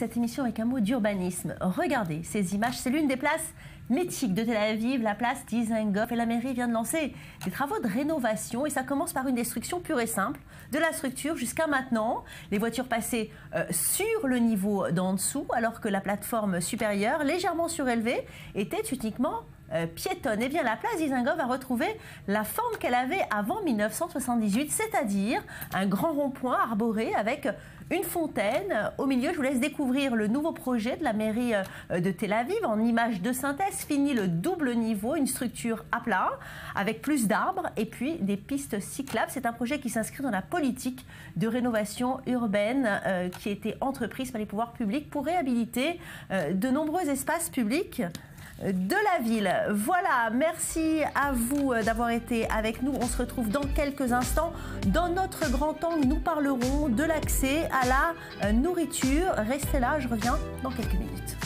cette émission avec un mot d'urbanisme. Regardez ces images, c'est l'une des places mythiques de Tel Aviv, la place d'Izengov. Et la mairie vient de lancer des travaux de rénovation et ça commence par une destruction pure et simple de la structure jusqu'à maintenant. Les voitures passaient euh, sur le niveau d'en dessous alors que la plateforme supérieure, légèrement surélevée, était uniquement euh, piétonne. Eh bien, la place d'Isingov a retrouvé la forme qu'elle avait avant 1978, c'est-à-dire un grand rond-point arboré avec une fontaine au milieu. Je vous laisse découvrir le nouveau projet de la mairie euh, de Tel Aviv en image de synthèse. Fini le double niveau, une structure à plat avec plus d'arbres et puis des pistes cyclables. C'est un projet qui s'inscrit dans la politique de rénovation urbaine euh, qui a été entreprise par les pouvoirs publics pour réhabiliter de nombreux espaces publics de la ville. Voilà, merci à vous euh, d'avoir été avec nous. On se retrouve dans quelques instants. Dans notre grand angle, nous parlerons de l'accès à la euh, nourriture. Restez là, je reviens dans quelques minutes.